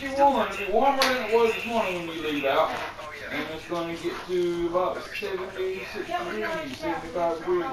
61. It'll be warmer than it was this morning when you leave out. And it's going to get to about 76 degrees, 75 degrees.